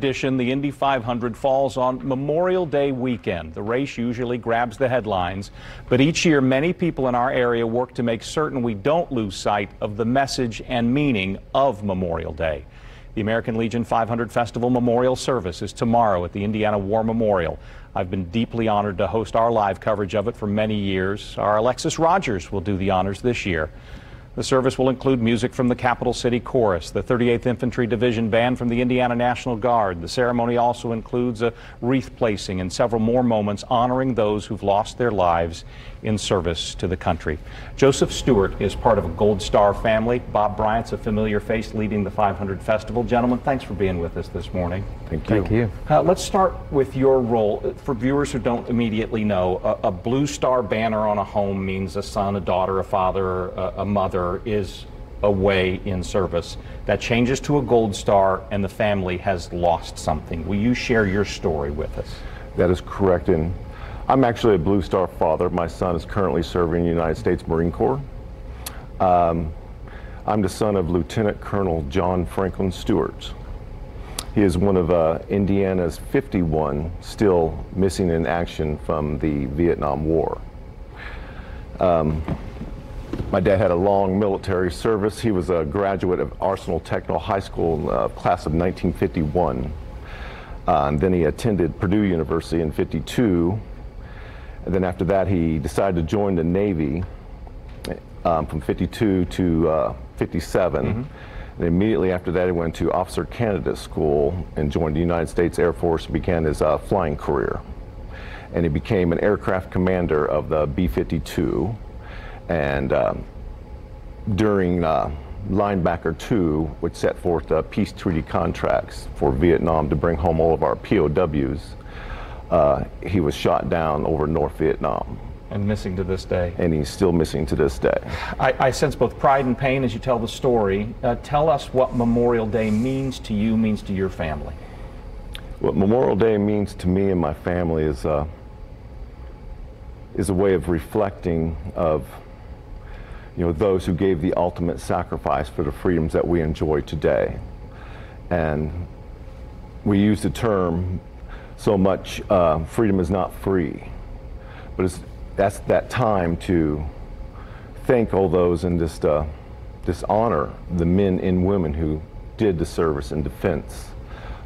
the Indy 500 falls on Memorial Day weekend. The race usually grabs the headlines, but each year many people in our area work to make certain we don't lose sight of the message and meaning of Memorial Day. The American Legion 500 Festival Memorial Service is tomorrow at the Indiana War Memorial. I've been deeply honored to host our live coverage of it for many years. Our Alexis Rogers will do the honors this year. The service will include music from the Capital City Chorus, the 38th Infantry Division Band from the Indiana National Guard. The ceremony also includes a wreath placing and several more moments honoring those who've lost their lives in service to the country. Joseph Stewart is part of a Gold Star family. Bob Bryant's a familiar face leading the 500 Festival. Gentlemen, thanks for being with us this morning. Thank you. Thank you. Uh, let's start with your role. For viewers who don't immediately know, a, a Blue Star banner on a home means a son, a daughter, a father, a, a mother is away in service. That changes to a Gold Star, and the family has lost something. Will you share your story with us? That is correct. And I'm actually a Blue Star father. My son is currently serving in the United States Marine Corps. Um, I'm the son of Lieutenant Colonel John Franklin Stewart. He is one of uh, Indiana's 51 still missing in action from the Vietnam War. Um, my dad had a long military service. He was a graduate of Arsenal Technical High School, uh, class of 1951. Uh, and then he attended Purdue University in 52. And then after that, he decided to join the Navy um, from 52 to uh, 57. Mm-hmm. And immediately after that, he went to Officer Candidate School and joined the United States Air Force and began his uh, flying career. And he became an aircraft commander of the B 52. And um, during uh, Linebacker 2, which set forth uh, peace treaty contracts for Vietnam to bring home all of our POWs, uh, he was shot down over North Vietnam. And missing to this day. And he's still missing to this day. I, I sense both pride and pain as you tell the story. Uh, tell us what Memorial Day means to you, means to your family. What Memorial Day means to me and my family is, uh, is a way of reflecting of you know, those who gave the ultimate sacrifice for the freedoms that we enjoy today. And we use the term so much, uh, freedom is not free. But it's that's that time to thank all those and just, uh, just honor the men and women who did the service in defense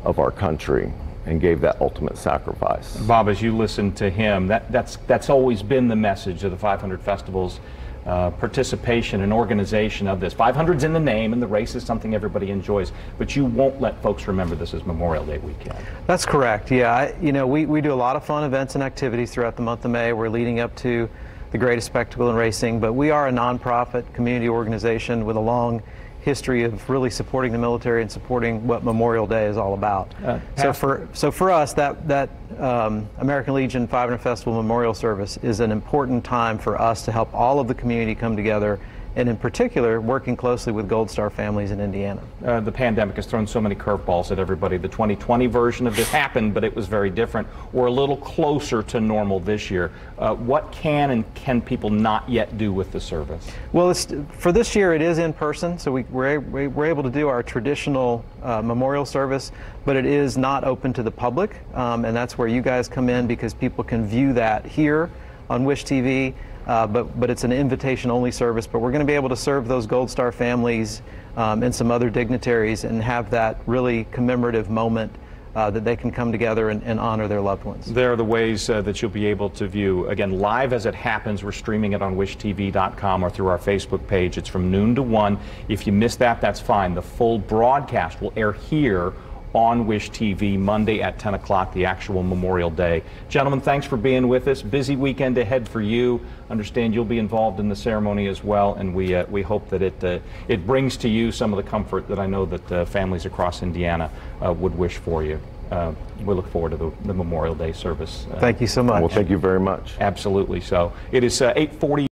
of our country and gave that ultimate sacrifice. Bob, as you listen to him, that, that's, that's always been the message of the 500 festivals uh, participation and organization of this. 500's in the name, and the race is something everybody enjoys, but you won't let folks remember this as Memorial Day weekend. That's correct. Yeah, I, you know, we, we do a lot of fun events and activities throughout the month of May. We're leading up to the greatest spectacle in racing, but we are a nonprofit community organization with a long history of really supporting the military and supporting what Memorial Day is all about. Uh, so for so for us, that that um, American Legion 500 Festival Memorial Service is an important time for us to help all of the community come together and in particular, working closely with Gold Star families in Indiana. Uh, the pandemic has thrown so many curveballs at everybody. The 2020 version of this happened, but it was very different. We're a little closer to normal this year. Uh, what can and can people not yet do with the service? Well, for this year, it is in person, so we, we're, we're able to do our traditional uh, memorial service, but it is not open to the public, um, and that's where you guys come in because people can view that here on Wish TV. Uh, but, but it's an invitation only service. But we're going to be able to serve those Gold Star families um, and some other dignitaries and have that really commemorative moment uh, that they can come together and, and, honor their loved ones. There are the ways uh, that you'll be able to view, again, live as it happens. We're streaming it on wishtv.com or through our Facebook page. It's from noon to 1. If you miss that, that's fine. The full broadcast will air here on Wish TV Monday at 10 o'clock, the actual Memorial Day. Gentlemen, thanks for being with us. Busy weekend ahead for you. Understand you'll be involved in the ceremony as well, and we uh, we hope that it uh, it brings to you some of the comfort that I know that uh, families across Indiana uh, would wish for you. Uh, we look forward to the, the Memorial Day service. Uh, thank you so much. Well, thank you very much. Absolutely. So it is 8:40.